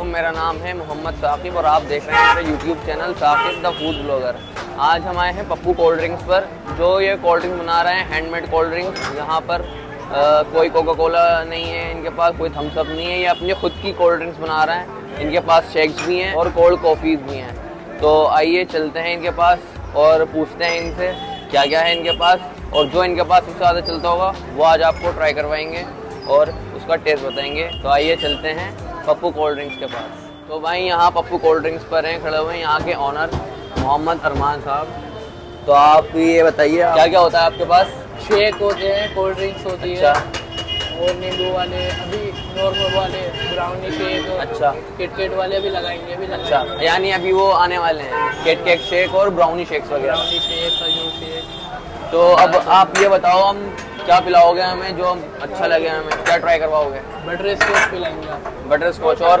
असलम मेरा नाम है मोहम्मद साकिब और आप देख रहे हैं मेरे YouTube channel Saqib the food blogger आज हम आए हैं पप्पू कोल्ड ड्रिंक्स पर जो ये कोल्ड ड्रिंक बना रहे हैं हैंडमेड कोल्ड ड्रिंक्स यहाँ पर आ, कोई कोका कोला नहीं है इनके पास कोई थम्सअप नहीं है। ये अपनी खुद की कोल्ड ड्रिंक्स बना रहे हैं। इनके पास शेक्स भी हैं और कोल्ड कॉफ़ीज़ भी हैं। तो आइए चलते हैं इनके पास और पूछते हैं इनसे क्या क्या है इनके पास। और जो इनके पास सबसे ज़्यादा चलता होगा वो आज आपको ट्राई करवाएँगे और उसका टेस्ट बताएँगे। तो आइए चलते हैं। पप्पू कोल्ड ड्रिंक्स के पास। तो भाई यहाँ पप्पू कोल्ड ड्रिंक्स पर हैं खड़े हुए हैं। यहाँ के ऑनर मोहम्मद अरमान साहब। तो आप ये बताइए क्या क्या होता है आपके पास? शेक होते हैं कोल्ड ड्रिंक्स होती अच्छा। है और नींबू वाले अभी नॉर्मल वाले ब्राउनी शेक अच्छा। किट किट वाले अभी लगाएँगे अभी अच्छा। लगाएँगे। यानी अभी वो आने वाले हैं केक शेक और ब्राउनी शेक्स वगैरह। ब्राउनी शेक खजूर शेक तो अब आप ये बताओ हम क्या पिलाओगे हमें जो अच्छा लगे हमें? क्या ट्राई करवाओगे? बटर स्कॉच पिलाएँगे बटर स्कॉच और?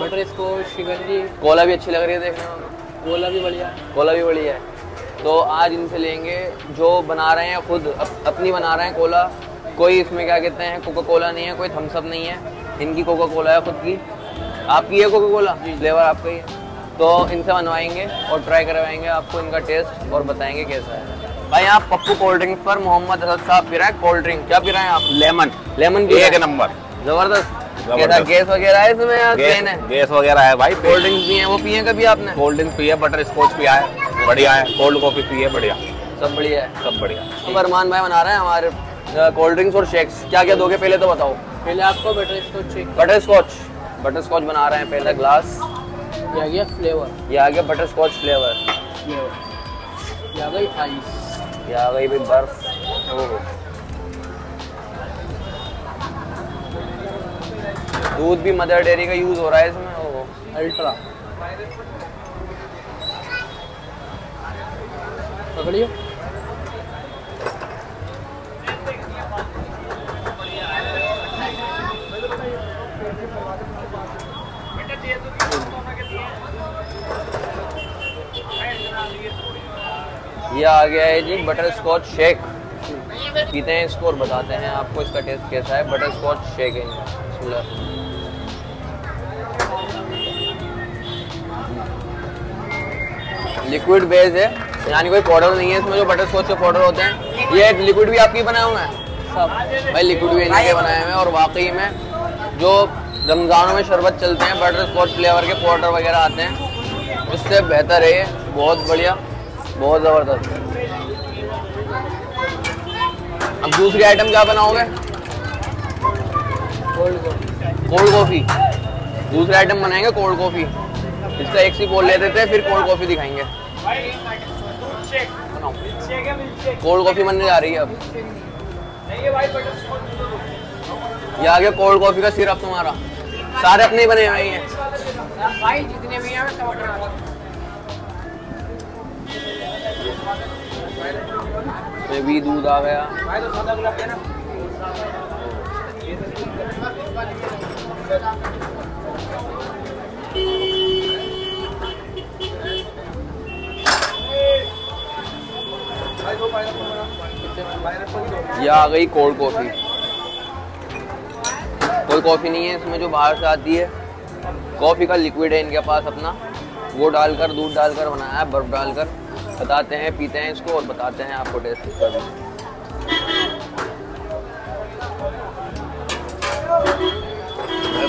बटर स्कॉच शिकंजी कोला भी अच्छी लग रही है देखने में। गोला भी बढ़िया। कोला भी बढ़िया है। तो आज इनसे लेंगे जो बना रहे हैं खुद अप, अपनी बना रहे हैं कोला। कोई इसमें क्या कहते हैं कोका कोला नहीं है कोई थम्सअप नहीं है। इनकी कोका कोला है खुद की। आपकी है कोका कोला फ्लेवर आपका ही है। तो इनसे बनवाएँगे और ट्राई करवाएँगे आपको इनका टेस्ट और बताएँगे कैसा है। भाई आप पप्पू कोल्ड ड्रिंक पर मोहम्मद असद साहब पी रहे हैं कोल्ड ड्रिंक क्या पी रहे हैं आप? लेमन लेमन पी एक नंबर। ज़बरदस्त। कैसा गैस वगैरह है इसमें है। गैस वगैरह है भाई। कोल्ड ड्रिंक भी हैं वो पिए कभी आपने? कोल्ड ड्रिंक पिए बटर स्कॉच पिया है बढ़िया है। कोल्ड कॉफ़ी पिए बढ़िया। सब बढ़िया है। सब बढ़िया। तो अरमान भाई बना रहे हैं हमारे कोल्ड ड्रिंक्स और शेक्स क्या क्या दोगे? पहले तो बताओ। पहले आपको butter scotch butter scotch butter scotch बना रहे हैं पहले ग्लास ये आ गया फ्लेवर ये आ गया बटर स्कॉच फ्लेवर ये आ गई आइस ये आ गई भाई बर्फ़। ओहो। दूध भी मदर डेयरी का यूज़ हो रहा है इसमें। ओहो। अल्ट्रा पकड़िए ये आ गया है जी बटर स्कॉच शेक पीते हैं इसको और बताते हैं आपको इसका टेस्ट कैसा है? बटर स्कॉच शेक है लिक्विड बेस है। यानी कोई पाउडर नहीं है इसमें, जो बटर स्कॉच के पाउडर होते हैं। ये लिक्विड भी आपकी बनाए हुए हैं? सब। भाई लिक्विड भी इनके बनाए हुए हैं और वाकई में जो रमज़ानों में शरबत चलते हैं बटर स्कॉच फ्लेवर के पाउडर वगैरह आते हैं, उससे बेहतर है ये। बहुत बढ़िया। बहुत ज़बरदस्त। अब दूसरी आइटम क्या बनाओगे? कोल्ड कॉफ़ी दूसरी आइटम बनाएँगे कोल्ड कॉफ़ी इसका एक सी बोल लेते थे फिर कोल्ड कॉफ़ी दिखाएँगे। कोल्ड कॉफ़ी बनने जा रही है अब। ये आ गया कोल्ड कॉफ़ी का सिरप तुम्हारा। सारे अपने ही बने हुए हैं। भाई जितने भी हैं ये भी दूध आ गया। ये आ गई कोल्ड कॉफ़ी कोई कॉफ़ी नहीं है, इसमें जो बाहर से आती है कॉफ़ी का लिक्विड है इनके पास अपना। वो डालकर, दूध डालकर बनाया है बर्फ़ डालकर। बताते हैं, पीते हैं इसको और बताते हैं आपको टेस्ट इसका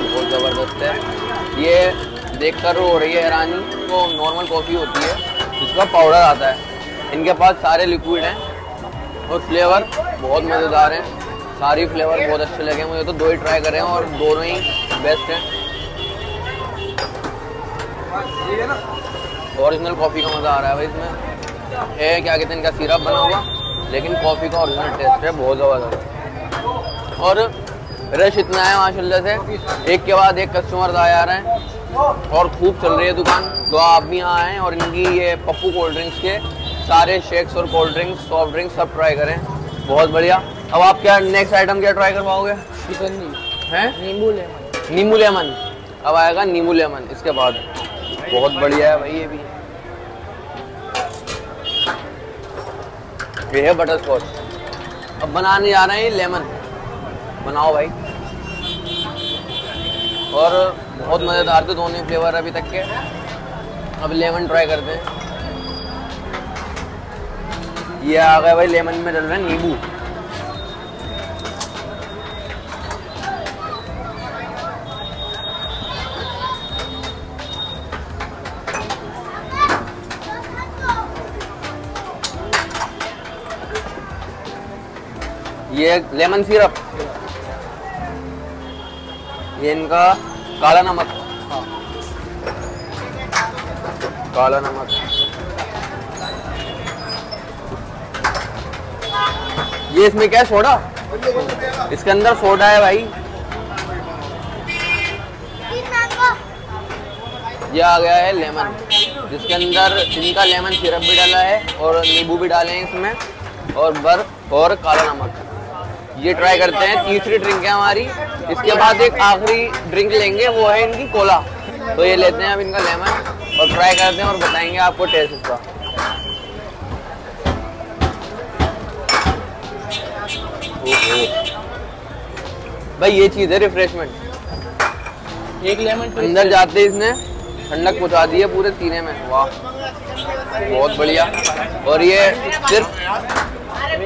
बहुत ज़बरदस्त है। ये देखकर हो रही है हैरानी वो नॉर्मल कॉफ़ी होती है जिसका पाउडर आता है। इनके पास सारे लिक्विड हैं और फ्लेवर बहुत मज़ेदार हैं। सारी फ्लेवर बहुत अच्छे लगे मुझे तो दो ही ट्राई करें और दोनों ही बेस्ट हैं। ओरिजिनल कॉफ़ी का मज़ा आ रहा है भाई इसमें। है क्या कहते हैं इनका सिरप बना हुआ। लेकिन कॉफ़ी का ओरिजिनल टेस्ट है बहुत ज़बरदस्त। और रश इतना है माशाल्लाह से। एक के बाद एक कस्टमर आए आ रहे हैं। और खूब चल रही है दुकान। तो आप भी यहाँ आएँ और इनकी ये पप्पू कोल्ड ड्रिंक्स के सारे शेक्स और कोल्ड ड्रिंक्स सॉफ्ट ड्रिंक्स सब ट्राई करें। बहुत बढ़िया। अब आप क्या नेक्स्ट आइटम क्या ट्राई करवाओगे? शिकंजी हैं? नींबू लेमन। नींबू लेमन। अब आएगा नींबू लेमन इसके बाद। बहुत बढ़िया है भाई ये भी। ये है बटर स्कॉच अब बनाने जा रहे हैं लेमन बनाओ भाई. और बहुत मज़ेदार थे दोनों फ्लेवर अभी तक के. अब लेमन ट्राई करते हैं. ये आ गया भाई लेमन में डल रहा है नींबू. ये लेमन सिरप। ये इनका काला नमक। हाँ। काला नमक। ये इसमें क्या सोडा? इसके अंदर सोडा है भाई। ये आ गया है लेमन। जिसके अंदर इनका लेमन सिरप भी डाला है और नींबू भी डाले हैं इसमें। और बर्फ़ और काला नमक। ये ट्राई करते हैं तीसरी ड्रिंक है हमारी। इसके बाद एक आखिरी ड्रिंक लेंगे वो है इनकी कोला तो ये लेते हैं अब इनका लेमन और ट्राई करते हैं और बताएँगे आपको टेस्ट इसका। भाई ये चीज़ है रिफ्रेशमेंट एक लेमन अंदर जाते ही इसने ठंडक पहुँचा दी है पूरे सीने में। वाह बहुत बढ़िया। और ये सिर्फ़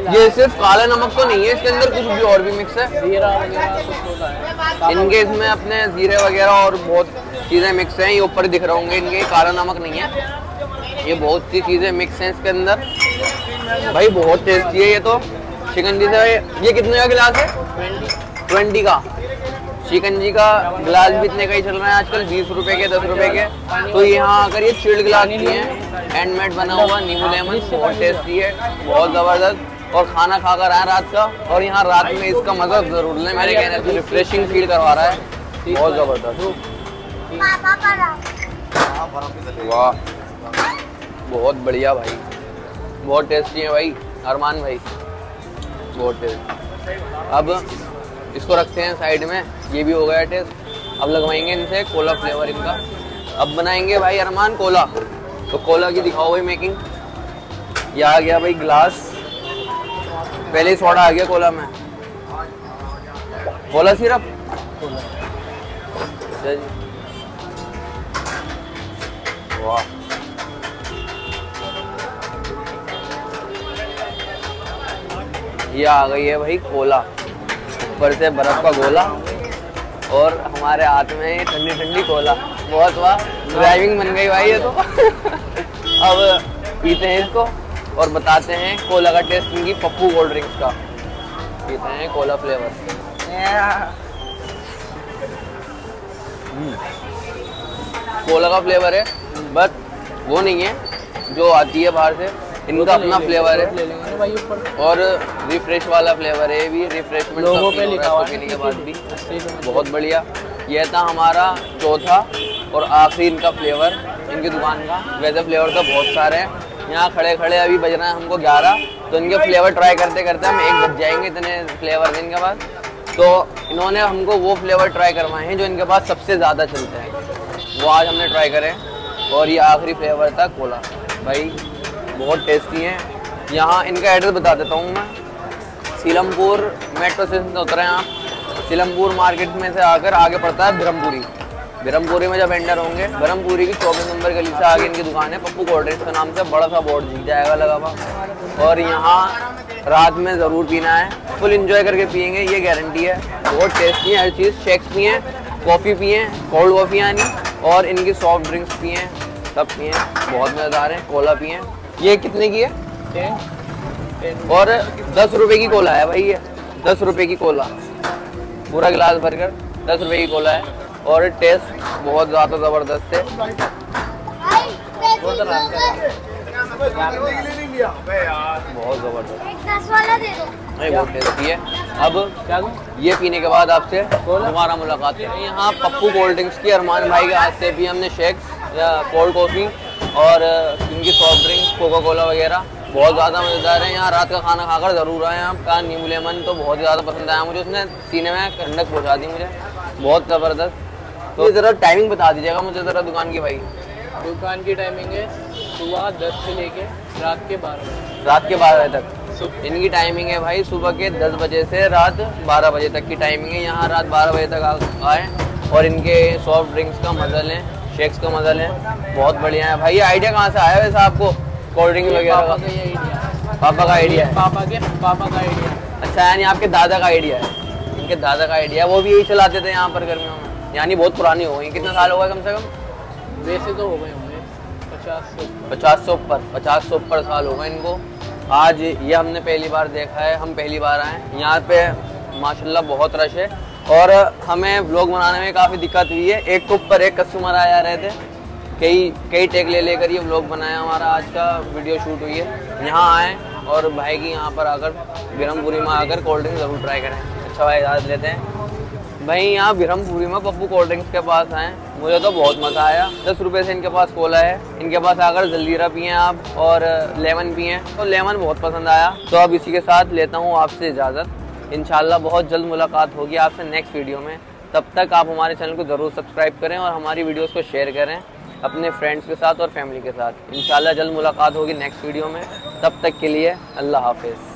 ये सिर्फ़ काला नमक तो नहीं है इसके अंदर कुछ भी और भी मिक्स है। जीरा वगैरह इनके इसमें अपने जीरे वगैरह और बहुत चीज़ें मिक्स हैं ये ऊपर दिख रहे होंगे इनके काला नमक नहीं है। ये बहुत सी चीज़ें मिक्स हैं इसके अंदर। भाई बहुत टेस्टी है ये तो। शिकंजी से ये कितने का गिलास है? ट्वेंटी का। चिकन जी का गिलास भी इतने का ही चल रहा है आजकल बीस रुपए के दस रुपए के। तो यहाँ आकर ये चिल्ड गिलास भी है। हैंडमेड बना हुआ नींबू लेमन बहुत टेस्टी है बहुत ज़बरदस्त। और खाना खा कर आए रात का, और यहाँ रात में इसका मज़ा ज़रूर लें। मेरे कहने से रिफ्रेशिंग फील करवा रहा है। बहुत ज़बरदस्त। वाह। बहुत बढ़िया भाई। बहुत टेस्टी है भाई। अरमान भाई। बहुत टेस्ट अब इसको रखते हैं साइड में। ये भी हो गया टेस्ट अब लगवाएँगे इनसे कोला फ्लेवर इनका। अब बनाएँगे भाई अरमान कोला तो कोला की दिखाओ भाई मेकिंग ये आ गया भाई ग्लास पहले ही सोडा आ गया कोला में। Cola syrup? वाह। ये आ गई है भाई कोला। ऊपर से बर्फ़ का गोला और हमारे हाथ में ठंडी ठंडी कोला। बहुत वाह। ड्राइविंग बन गई भाई ये तो। अब पीते हैं इसको। और बताते हैं कोला का टेस्ट इनकी पप्पू कोल्ड ड्रिंक्स का। पीते हैं कोला फ्लेवर कोला का फ्लेवर है बट वो नहीं है जो आती है बाहर से इनका अपना फ्लेवर है। ऊपर। और रिफ्रेश वाला फ्लेवर है भी रिफ्रेशमेंट लोगों पे लिखा हुआ पीने के है बाद भी। बहुत बढ़िया। यह था हमारा चौथा और आखिरी इनका फ्लेवर इनकी दुकान का। वैसे फ्लेवर तो बहुत सारे हैं। यहाँ खड़े खड़े अभी बज रहे हैं हमको ग्यारह। तो इनके फ्लेवर ट्राई करते करते हम एक बज जाएँगे इतने फ्लेवर इनके पास तो इन्होंने हमको वो फ्लेवर ट्राई करवाए हैं जो इनके पास सबसे ज़्यादा चलते हैं। वो आज हमने ट्राई करे और ये आखिरी फ्लेवर था कोला। भाई, बहुत टेस्टी है। यहाँ इनका एड्रेस बता देता हूँ मैं। सीलमपुर मेट्रो स्टेशन से उतरे हैं आप। सीलमपुर मार्केट में से आकर आगे पड़ता है ब्रह्मपुरी। ब्रह्मपुरी में जब एंटर होंगे, ब्रह्मपुरी की चौबीस नंबर गली से आगे इनकी दुकान है, पप्पू कोल्ड ड्रिंक्स के नाम से बड़ा सा बोर्ड दिख जाएगा लगा हुआ। और यहाँ रात में ज़रूर पीना है फुल इंजॉय करके पियेंगे, ये गारंटी है। बहुत टेस्टी है, हर चीज़ शेक्स पिए कॉफ़ी पिए कोल्ड कॉफ़ी आनी, और इनकी सॉफ्ट ड्रिंक्स पिए, सब पिए, बहुत मज़ेदार हैं कोला पिए। ये कितने की है? और दस रुपये की कोला है भाई ये, दस रुपये की कोला पूरा गिलास भरकर दस रुपये की कोला है। और टेस्ट बहुत ज़्यादा ज़बरदस्त है। बहुत ज़बरदस्त। दस वाला दे दो। नहीं बहुत टेस्टी है। अब क्या ये पीने के बाद आपसे दोबारा मुलाकात है। यहाँ पप्पू कोल्ड ड्रिंक्स की अरमान भाई के हाथ से भी हमने शेक्स या कोल्ड कॉफ़ी और इनकी सॉफ्ट ड्रिंक्स कोका कोला वगैरह। बहुत ज़्यादा मज़ेदार है। यहाँ रात का खाना खाकर ज़रूर आए हैं आपका नींबू लेमन तो बहुत ज़्यादा पसंद आया मुझे। उसने सीने में ठंडक पहुँचा दी मुझे। बहुत ज़बरदस्त। तो ज़रा टाइमिंग बता दीजिएगा मुझे ज़रा दुकान की भाई। दुकान की टाइमिंग है सुबह दस से लेके रात के बारह रात के बारह बजे तक। इनकी टाइमिंग है भाई सुबह के दस बजे से रात बारह बजे तक की टाइमिंग है। यहाँ रात बारह बजे तक आए और इनके सॉफ्ट ड्रिंक्स का मज़ा लें शेक्स का मज़ा लें। बहुत बढ़िया है भाई। ये आइडिया कहाँ से आया वैसे आपको? कोल्ड ड्रिंक वगैरह का पापा का आइडिया है। पापा के पापा का आइडिया अच्छा यानी आपके दादा का आइडिया है। इनके दादा का आइडिया वो भी यही चलाते थे यहाँ पर गर्मियों में। यानी बहुत पुरानी हो गई। कितने साल हो गए कम से कम? वैसे तो हो गए होंगे। पचास से पचास सौ ऊपर पचास सौ ऊपर साल हो गए इनको। आज ये हमने पहली बार देखा है हम पहली बार आए हैं। यहाँ पे माशाल्लाह बहुत रश है। और हमें व्लॉग बनाने में काफ़ी दिक्कत हुई है। एक के ऊपर एक कस्टमर आया रहे थे। कई कई टेक ले लेकर ये व्लॉग बनाया। हमारा आज का वीडियो शूट हुई है। यहाँ आए और भाई की यहाँ पर आकर बिरमपुरी में आकर कोल्ड ड्रिंक ज़रूर ट्राई करें। अच्छा भाई इजाज़त लेते हैं। भाई यहाँ बिरमपुरी में पप्पू कोल्ड ड्रिंक्स के पास आए मुझे तो बहुत मज़ा आया। दस रुपए से इनके पास कोला है। इनके पास आकर जल्दीरा पिए आप और लेमन पिए। तो लेमन बहुत पसंद आया। तो अब इसी के साथ लेता हूँ आपसे इजाज़त। इंशाल्लाह बहुत जल्द मुलाकात होगी आपसे नेक्स्ट वीडियो में। तब तक आप हमारे चैनल को ज़रूर सब्सक्राइब करें और हमारी वीडियोस को शेयर करें अपने फ्रेंड्स के साथ और फैमिली के साथ। इंशाल्लाह जल्द मुलाकात होगी नेक्स्ट वीडियो में। तब तक के लिए अल्लाह हाफिज़।